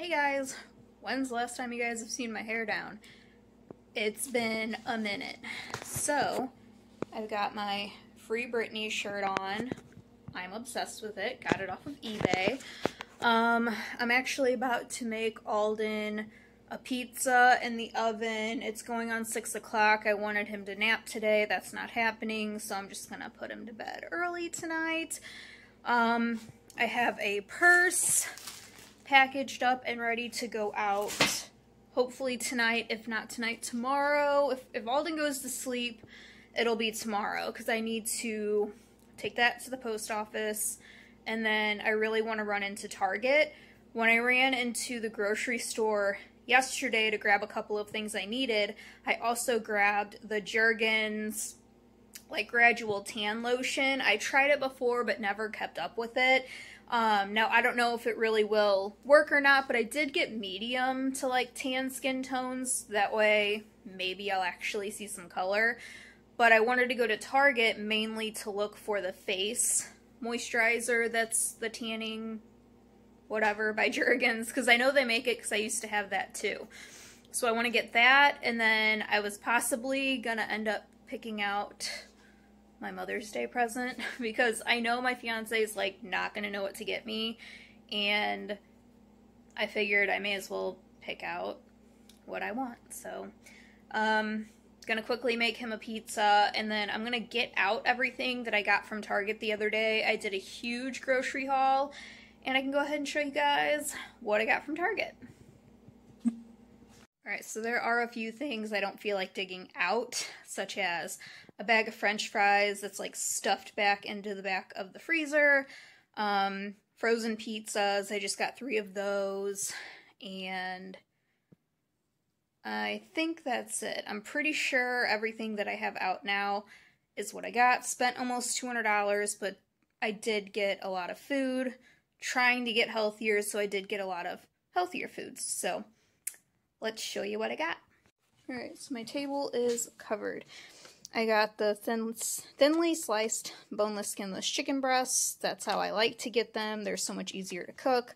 Hey guys, when's the last time you guys have seen my hair down? It's been a minute. So, I've got my Free Britney shirt on. I'm obsessed with it. Got it off of eBay. Um, I'm actually about to make Alden a pizza in the oven. It's going on 6 o'clock. I wanted him to nap today. That's not happening, so I'm just going to put him to bed early tonight. Um, I have a purse packaged up and ready to go out. Hopefully tonight, if not tonight, tomorrow. If, if Alden goes to sleep, it'll be tomorrow because I need to take that to the post office and then I really want to run into Target. When I ran into the grocery store yesterday to grab a couple of things I needed, I also grabbed the Jergens like gradual tan lotion. I tried it before but never kept up with it. Um, now, I don't know if it really will work or not, but I did get medium to like tan skin tones. That way, maybe I'll actually see some color. But I wanted to go to Target mainly to look for the face moisturizer that's the tanning whatever by Jergens because I know they make it because I used to have that too. So I want to get that and then I was possibly going to end up picking out my Mother's Day present because I know my fiance is like not gonna know what to get me, and I figured I may as well pick out what I want. So, um, gonna quickly make him a pizza, and then I'm gonna get out everything that I got from Target the other day. I did a huge grocery haul, and I can go ahead and show you guys what I got from Target. Alright, so there are a few things I don't feel like digging out, such as a bag of french fries that's like stuffed back into the back of the freezer, um, frozen pizzas, I just got three of those, and I think that's it. I'm pretty sure everything that I have out now is what I got. Spent almost $200, but I did get a lot of food, trying to get healthier, so I did get a lot of healthier foods. So, let's show you what I got. Alright, so my table is covered. I got the thin, thinly sliced boneless skinless chicken breasts. That's how I like to get them. They're so much easier to cook.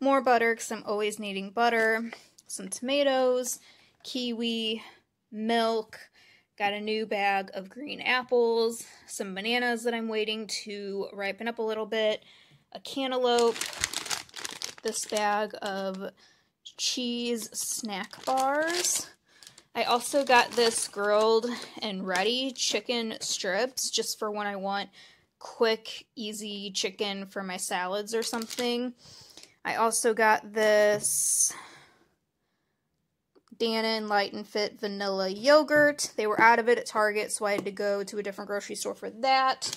More butter because I'm always needing butter. Some tomatoes, kiwi, milk. Got a new bag of green apples. Some bananas that I'm waiting to ripen up a little bit. A cantaloupe. This bag of cheese snack bars. I also got this grilled and ready chicken strips just for when I want quick, easy chicken for my salads or something. I also got this Dannon Light and Fit vanilla yogurt. They were out of it at Target, so I had to go to a different grocery store for that.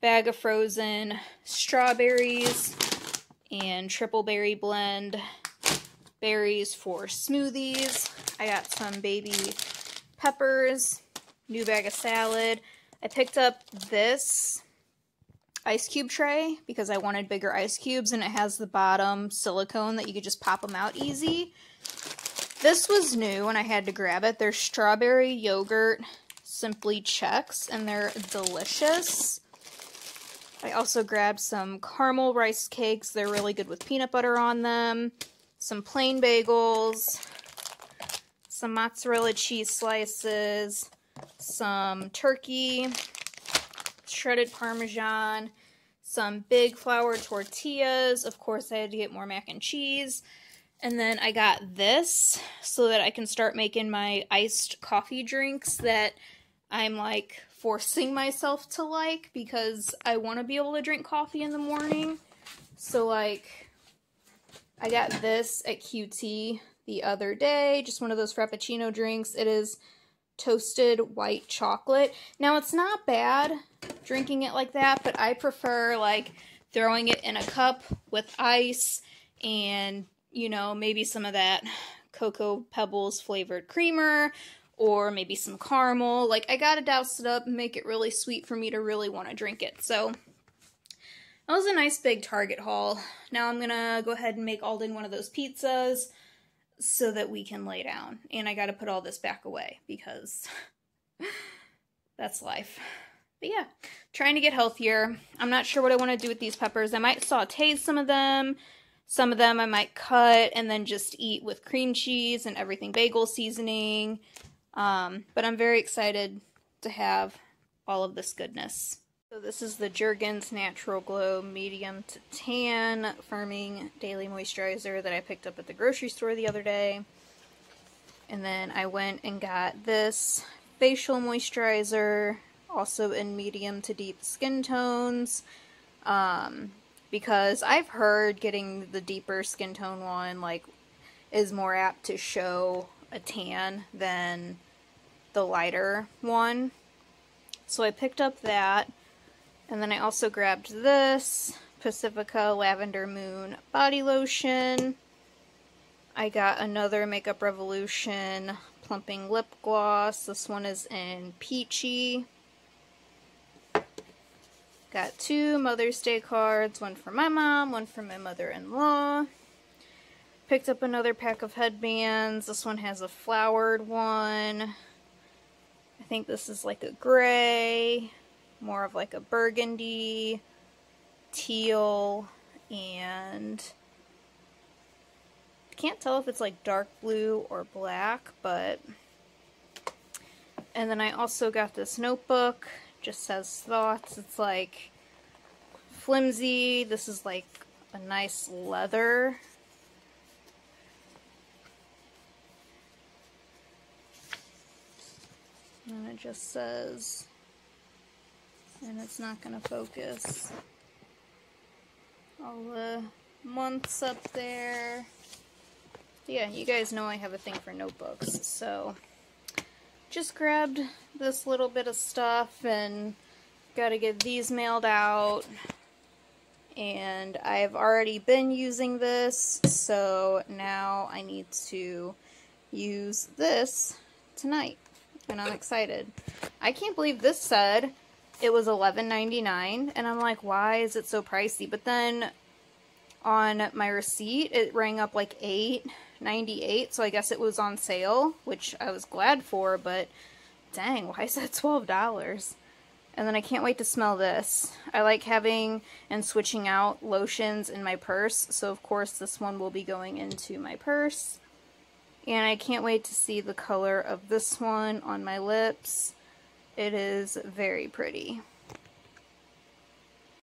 Bag of frozen strawberries and triple berry blend berries for smoothies. I got some baby peppers, new bag of salad. I picked up this ice cube tray because I wanted bigger ice cubes and it has the bottom silicone that you could just pop them out easy. This was new and I had to grab it. They're strawberry yogurt Simply Chex and they're delicious. I also grabbed some caramel rice cakes. They're really good with peanut butter on them some plain bagels, some mozzarella cheese slices, some turkey, shredded parmesan, some big flour tortillas. Of course, I had to get more mac and cheese. And then I got this so that I can start making my iced coffee drinks that I'm like forcing myself to like because I want to be able to drink coffee in the morning. So like I got this at QT the other day, just one of those Frappuccino drinks. It is toasted white chocolate. Now, it's not bad drinking it like that, but I prefer like throwing it in a cup with ice and, you know, maybe some of that Cocoa Pebbles flavored creamer or maybe some caramel. Like, I gotta douse it up and make it really sweet for me to really want to drink it. So, that was a nice big Target haul. Now I'm gonna go ahead and make Alden one of those pizzas so that we can lay down. And I gotta put all this back away because that's life. But yeah, trying to get healthier. I'm not sure what I want to do with these peppers. I might saute some of them, Some of them I might cut and then just eat with cream cheese and everything bagel seasoning. Um, but I'm very excited to have all of this goodness. So this is the Jergens Natural Glow Medium to Tan Firming Daily Moisturizer that I picked up at the grocery store the other day. And then I went and got this facial moisturizer, also in medium to deep skin tones. Um, because I've heard getting the deeper skin tone one like is more apt to show a tan than the lighter one. So I picked up that and then I also grabbed this Pacifica Lavender Moon body lotion. I got another Makeup Revolution plumping lip gloss. This one is in peachy. Got two Mother's Day cards, one for my mom, one for my mother-in-law. Picked up another pack of headbands. This one has a flowered one. I think this is like a gray, more of like a burgundy, teal, and can't tell if it's like dark blue or black, but and then I also got this notebook just says thoughts. It's like flimsy. This is like a nice leather. And it just says, and it's not going to focus, all the months up there. Yeah, you guys know I have a thing for notebooks, so just grabbed this little bit of stuff and got to get these mailed out. And I've already been using this, so now I need to use this tonight. And I'm excited. I can't believe this said it was $11.99, and I'm like, why is it so pricey? But then on my receipt, it rang up like $8.98 so I guess it was on sale, which I was glad for, but dang, why is that $12? And then I can't wait to smell this. I like having and switching out lotions in my purse, so of course this one will be going into my purse. And I can't wait to see the color of this one on my lips. It is very pretty.